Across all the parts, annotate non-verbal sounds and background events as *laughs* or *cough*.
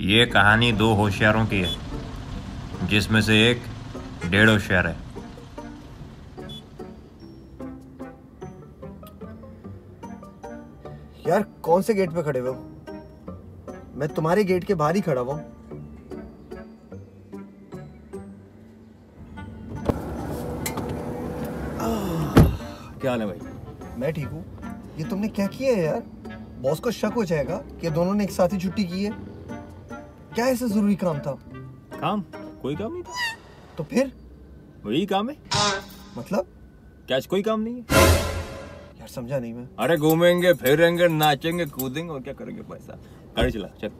ये कहानी दो होशियारों की है जिसमें से एक डेढ़ होशियार है। यार कौन से गेट पे खड़े हुए हो? मैं तुम्हारे गेट के बाहर ही खड़ा हुआ हूँ। क्या हाल है भाई? मैं ठीक हूँ। ये तुमने क्या किया है यार? बॉस को शक हो जाएगा कि दोनों ने एक साथ ही छुट्टी की है। क्या ऐसा ज़रूरी काम था काम कोई काम नहीं था तो फिर वही काम है मतलब क्या कोई काम नहीं है यार समझा नहीं मैं अरे घूमेंगे फिरेंगे नाचेंगे कूदेंगे और क्या करेंगे पैसा गाड़ी चला चल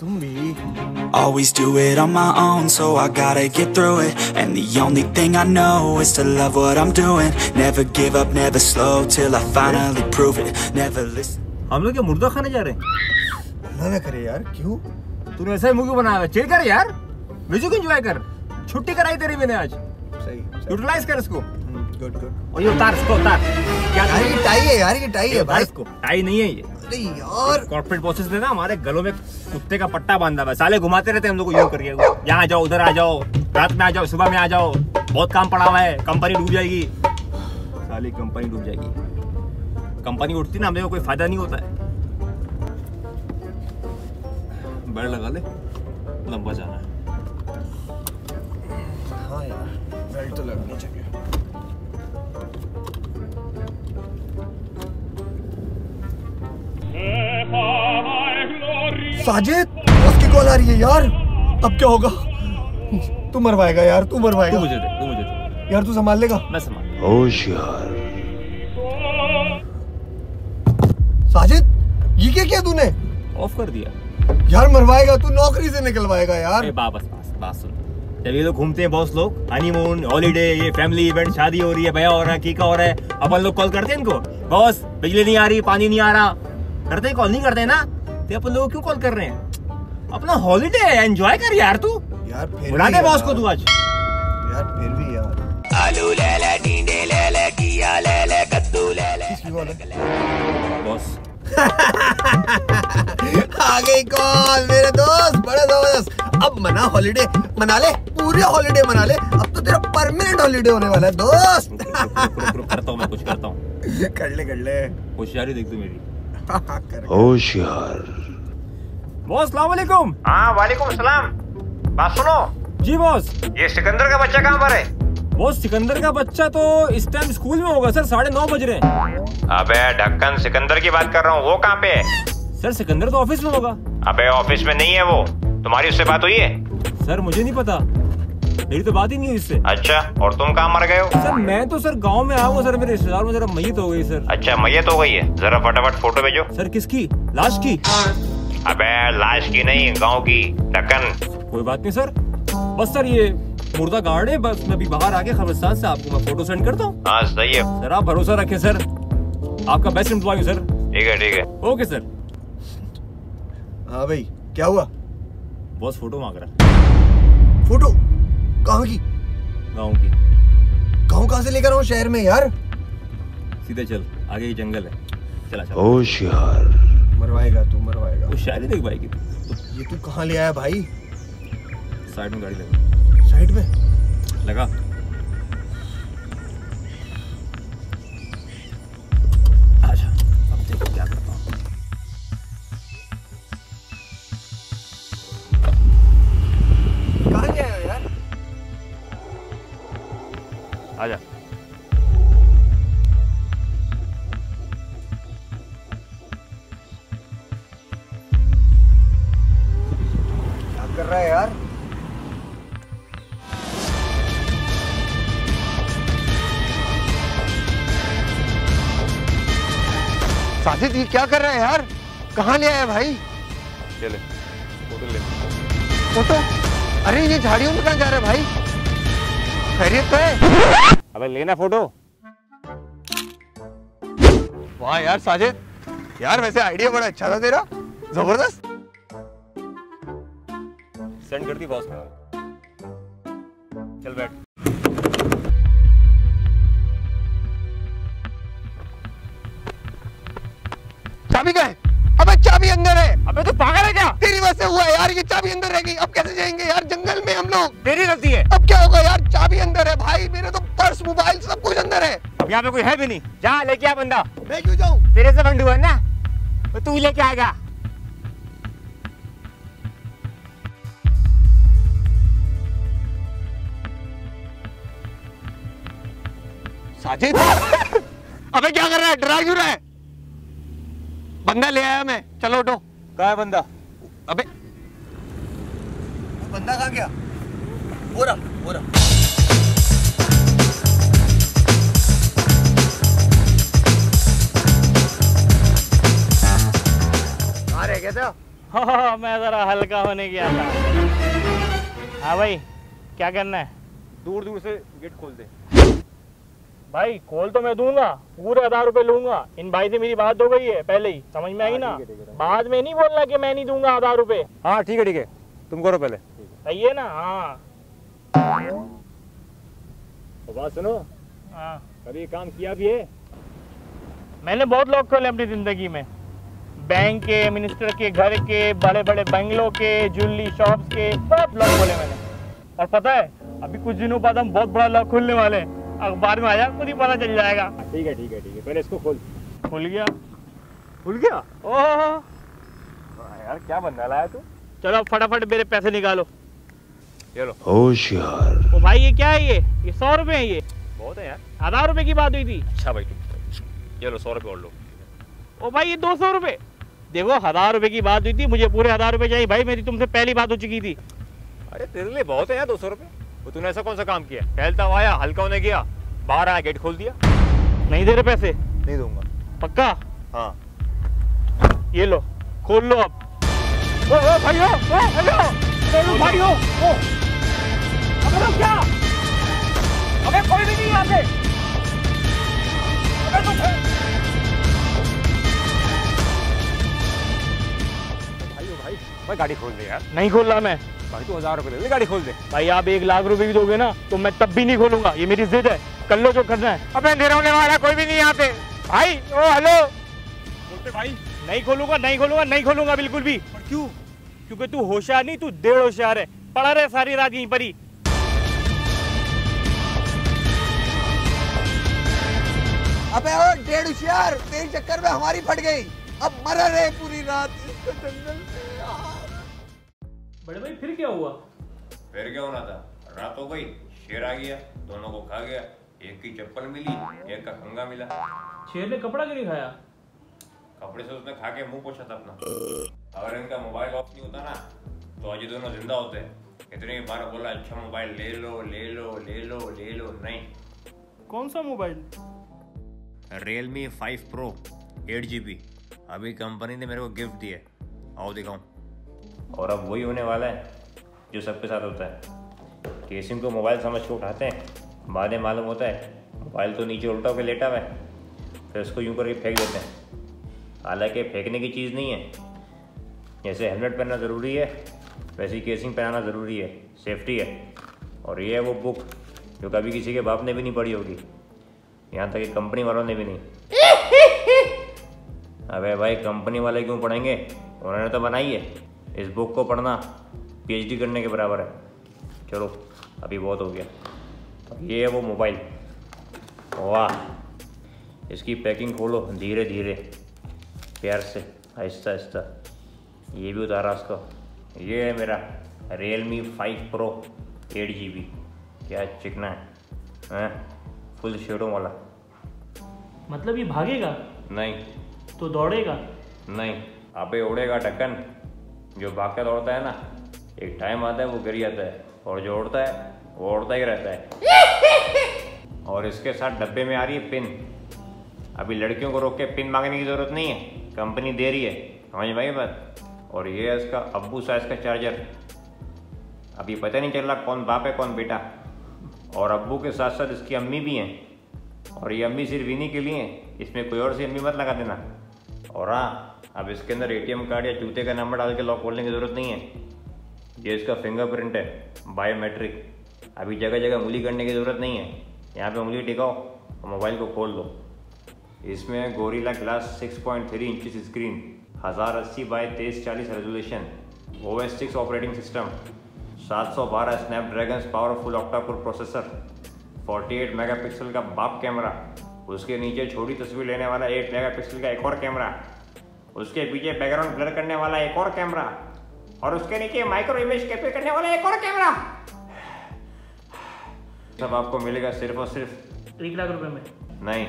तुम Always do it on my own, so I gotta get through it. And the only thing I know is to love what I'm doing. Never give up, never slow till I finally prove it. Never listen. हम लोग क्या मुर्दा खाने जा रहे हैं ना ना करे यार क्यों? तूने ऐसा ही मूवी बनाया? चिल कर यार। म्यूज़िक एंजॉय कर? छुट्टी कराई तेरी मैंने आज। सही यूटिलाइज कर इसको। गुड गुड और ये उतार इसको उतार। क्या यार ये टाई है यार ये टाई है भाई। इसको। टाई नहीं है ये। अरे यार। कॉर्पोरेट बॉसेस ने ना हमारे गलों में कुत्ते का पट्टा बांधा हुआ है। साले घुमाते रहते हैं हम लोग को यूँ करिए। यहाँ आ जाओ उधर आ जाओ। रात में आ जाओ सुबह में आ जाओ। बहुत काम पड़ा हुआ है। कंपनी डूब जाएगी। साली कंपनी डूब जाएगी। कंपनी उठती ना हमें कोई फ़ायदा नहीं होता है। बेड लगा ले। लंबा जाना है। हाँ यार बेल्ट तो लगनी चाहिए। साजिद उसकी कॉल आ रही है यार। अब क्या होगा? तू मरवाएगा यार तू मरवाएगा। तू मुझे दे तू मुझे दे। यार तू संभाल लेगा। मैं संभाल साजिद ये क्या किया तूने? ऑफ़ कर दिया। यार मरवाएगा तू नौकरी से निकलवाएगा यार। बस बात सुन। जब ये लोग घूमते हैं बॉस लोग हनीमून हॉलीडे ये फैमिली इवेंट शादी हो रही है भैया हो रहा है कीका हो रहा है अपन लोग कॉल करते हैं इनको। बॉस बिजली नहीं आ रही पानी नहीं आ रहा। करते कॉल नहीं करते ना? तो अपन लोग क्यों कॉल कर रहे हैं? अपना हॉलीडे है एंजॉय कर यार तू। यार फिर बुला दे बॉस को तू आज। यार फिर भी यार। किसकी कॉल है बॉस आ गई कॉल मेरे दोस्त बड़े ज़बरदस्त अब मना हॉलीडे मना ले पूरे हॉलीडे मना ले। अब तो तेरा परमानेंट हॉलीडे होने वाला है दोस्त। रुक, रुक, रुक, करता हूँ मैं कुछ करता हूँ। कर ले कर ले। होशियारी देख तू मेरी। कर। बॉस सलाम वालेकुम हाँ वालेकुम सलाम। बात सुनो। जी बॉस। ये सिकंदर का बच्चा कहाँ पर है? बॉस सिकंदर का बच्चा तो इस टाइम स्कूल में होगा सर साढ़े नौ बज रहे हैं। अबे ढक्कन सिकंदर की बात कर रहा हूँ वो कहाँ पे है? सर सिकंदर तो ऑफ़िस में होगा। अबे ऑफ़िस में नहीं है वो। तुम्हारी उससे बात हुई है? सर मुझे नहीं पता। मेरी तो बात ही नहीं हुई इससे। अच्छा और तुम कहाँ मर गए हो? सर मैं तो सर गाँव में आया हूँ सर मेरे रिश्तेदार में जरा मैयत हो गई सर। अच्छा मैयत हो गई है। जरा फटाफट फ़ोटो भेजो। सर किसकी? लाश की? अबे लाश की नहीं गाँव की। ढक्कन। कोई बात नहीं सर। बस सर ये मुर्दा गार्ड है बस मैं अभी बाहर आके खबरस्तान से आपको मैं फ़ोटो सेंड करता हूँ। हाँ सही है। सर आप भरोसा रखें सर। आपका बेस्ट एम्प्लॉय सर। ठीक है ठीक है। Okay sir. हाँ भाई क्या हुआ? बॉस फ़ोटो मांग रहा है। फ़ोटो? कहाँ की? गाँव की। गाँव कहाँ से लेकर आऊँ शहर में यार? सीधे चल आगे ये जंगल है। चला चला मरवाएगा तू मरवाएगा। वो शायरी देख भाई की। ये तू कहाँ ले आया भाई? साइड में गाड़ी लगा। साइड में? लगा। आजा। क्या कर रहा है यार? साजिद ये क्या कर रहा है यार? कहाँ ले आया भाई? फ़ोटो ले। फ़ोटो? अरे ये झाड़ियों में कहाँ जा रहा है भाई? खैरियत तो है? अबे लेना फ़ोटो। वाह यार साजिद। यार वैसे आइडिया बड़ा अच्छा था तेरा। ज़बरदस्त। सेंड कर दी बॉस ने चल बैठ। चाबी का है? अबे चाबी अंदर है। अबे तू पागल है क्या? तेरी वजह से हुआ है यार ये चाबी अंदर रह गई। अब कैसे जाएँगे यार? जंगल में हम लोग। तेरी अब क्या होगा यार? चाबी अंदर है भाई मेरे तो पर्स मोबाइल सब कुछ अंदर है। अब यहाँ पे कोई है भी नहीं। जा लेके आ बंदा। मैं क्यों जाऊँ? तेरे से बंडू है ना? तो तू लेके आएगा। साजिद? *laughs* अबे क्या कर रहा है? डरा क्यों रहा है? बंदा ले आया मैं। चलो उठो। कहा है बंदा? अबे। बंदा कहाँ गया? कहाँ रह गए थे? हाँ मैं जरा हल्का होने गया था। हाँ भाई क्या करना है? दूर दूर से गेट खोल दे। भाई खोल तो मैं दूँगा पूरे हज़ार रुपए लूँगा। इन भाई से मेरी बात हो गई है पहले ही। समझ में आई ना? हाँ, है। बाद में नहीं बोलना कि मैं नहीं दूँगा हज़ार रुपए। हाँ ठीक है ठीक है। तुम करो पहले। सही है ना? हाँ। तो बात सुनो। हाँ। कभी काम किया भी है। मैंने बहुत लोग खोले अपनी ज़िंदगी में। बैंक के मिनिस्टर के घर के बड़े बड़े बंगलों के ज्वेलरी शॉप्स के सब लोग खोले मैंने। और पता है अभी कुछ दिनों बाद हम बहुत बड़ा लॉक खोलने वाले हैं। अखबार में आया खुद ही पता चल जाएगा। ठीक है ठीक है ठीक है। पहले इसको खोल। खुल गया। खुल गया? ओह। यार क्या बंदा लाया तू? चलो फटाफट मेरे पैसे निकालो। ये लो। ओ भाई ये क्या है ये? ये सौ रुपए है ये। बहुत है यार। हज़ार रुपए की बात हुई थी। अच्छा भाई तुम ये लो सौ रुपये और लो। ओ भाई ये दो सौ रुपए। देखो हज़ार रुपए की बात हुई थी मुझे पूरे हज़ार रुपए चाहिए। भाई मेरी तुमसे पहली बात हो चुकी थी। अरे तेरे लिए बहुत है यार दो सौ रुपये वो तूने ऐसा कौन सा काम किया? टहलता हुआ आया हल्का होने गया बाहर आया गेट खोल दिया। नहीं दे रहे पैसे। नहीं दूँगा। पक्का? हाँ। ये लो खोल लो अब। ओ ओ भाइयों ओ हेलो हेलो भाइयों ओ। अबे लोग क्या? अबे कोई भी नहीं यहाँ पे अबे तुम भाई ओ भाई भाई गाड़ी खोल दे यार। नहीं खोल रहा मैं। भाई तू हज़ार रुपये दे गाड़ी खोल दे। भाई आप एक लाख रुपए भी दोगे ना तो मैं तब भी नहीं खोलूँगा। ये मेरी जिद है। कर लो जो करना है। अबे अंधेरा होने वाला कोई भी नहीं यहाँ पे भाई ओ हेलो। बोलते भाई। नहीं खोलूँगा नहीं खोलूँगा नहीं खोलूँगा बिल्कुल भी। क्यों? क्योंकि तू होशियार नहीं तू डेढ़ होशियार है। पड़ा रहे सारी रात यहीं पर ही। अबे ओ डेढ़ होशियार तेरे चक्कर में हमारी फट गई। अब मर रहे पूरी रात। इस जंगल बड़े भाई फिर क्या हुआ? फिर क्या होना था? रात हो गई शेर आ गया दोनों को खा गया एक की चप्पल मिली एक का कंगा मिला। शेर ने कपड़ा क्यों नहीं खाया? कपड़े से उसने खा के मुँह पोछा था अपना। अगर इनका मोबाइल ऑफ़ नहीं होता ना तो आज ये दोनों ज़िंदा होते। इतनी बार बोला अच्छा मोबाइल ले लो ले लो ले लो ले लो नहीं। कौन सा mobile? Realme five pro eight G B अभी कंपनी ने मेरे को गिफ्ट दिया आओ दिखाऊँ। और अब वही होने वाला है, जो सबके साथ होता है। केसिंग को मोबाइल समझ के उठाते हैं। बाद में मालूम होता है मोबाइल तो नीचे उल्टा होकर लेटा हुआ है। फिर उसको यूँ करके फेंक देते हैं। हालाँकि फेंकने की चीज़ नहीं है। जैसे हेलमेट पहनना ज़रूरी है, वैसे केसिंग पहनाना ज़रूरी है। सेफ्टी है। और ये है वो बुक जो कभी किसी के बाप ने भी नहीं पढ़ी होगी। यहाँ तक कि कंपनी वालों ने भी नहीं। *laughs* अबे भाई कंपनी वाले क्यों पढ़ेंगे? उन्होंने तो बनाई है। इस बुक को पढ़ना पीएचडी करने के बराबर है। चलो अभी बहुत हो गया। अब ये है वो मोबाइल वाह इसकी पैकिंग खोलो धीरे धीरे प्यार से आहिस्ता आहिस्ता। ये भी उतारा उसको ये है मेरा Realme five pro eight G B क्या चिकना है हैं? फुल शेडो वाला। मतलब ये भागेगा? नहीं। तो दौड़ेगा? नहीं। अबे उड़ेगा ढक्कन जो भाग के दौड़ता है ना एक टाइम आता है वो गिर जाता है। और जो उड़ता है वो उड़ता ही रहता है। और इसके साथ डब्बे में आ रही है पिन। अभी लड़कियों को रोक के पिन मांगने की ज़रूरत नहीं है। कंपनी दे रही है। समझ भाई बात? और ये है इसका अब्बू साइज़ का चार्जर। अभी पता नहीं चल रहा कौन बाप है कौन बेटा। और अब्बू के साथ साथ इसकी अम्मी भी हैं। और ये अम्मी सिर्फ़ इन्हीं के लिए, इसमें कोई और सी अम्मी मत लगा देना। और हाँ अब इसके अंदर एटीएम कार्ड या जूते का नंबर डाल के लॉक खोलने की ज़रूरत नहीं है। ये इसका फिंगरप्रिंट है बायोमेट्रिक अभी जगह जगह उंगली करने की ज़रूरत नहीं है। यहाँ पे उंगली टिकाओ और मोबाइल को खोल दो। इसमें gorilla glass 6.3 point inch screen हज़ार अस्सी बाई तेईस चालीस resolution O S six operating system सात सौ बारह Snapdragon powerful octacore processor 48 megapixel का बाप कैमरा उसके नीचे छोटी तस्वीर लेने वाला 8 मेगापिक्सल का एक और कैमरा उसके पीछे बैकग्राउंड ब्लर करने वाला एक और कैमरा और उसके नीचे माइक्रो इमेज कैप्चर करने वाला एक और कैमरा। सब आपको मिलेगा सिर्फ़ और सिर्फ़। एक लाख रुपए में? नहीं।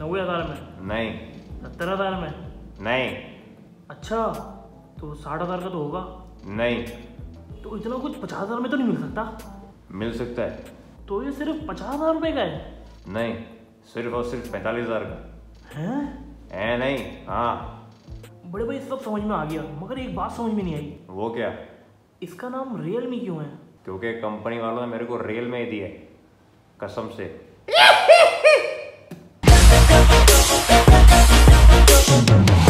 नब्बे हज़ार में? नहीं। सत्तर हज़ार में? नहीं। अच्छा तो साठ हज़ार का तो होगा। नहीं। तो इतना कुछ पचास हज़ार में तो नहीं मिल सकता? मिल सकता है। तो ये सिर्फ़ पचास हज़ार रुपये का है। नहीं सिर्फ़ और सिर्फ़ पैंतालीस हज़ार का। हैं? है नहीं हाँ। बड़े भाई सब समझ में आ गया मगर एक बात समझ में नहीं आई। वो क्या? इसका नाम रियलमी क्यों है? क्योंकि कंपनी वालों ने मेरे को रेल में ही दी है कसम से। *laughs*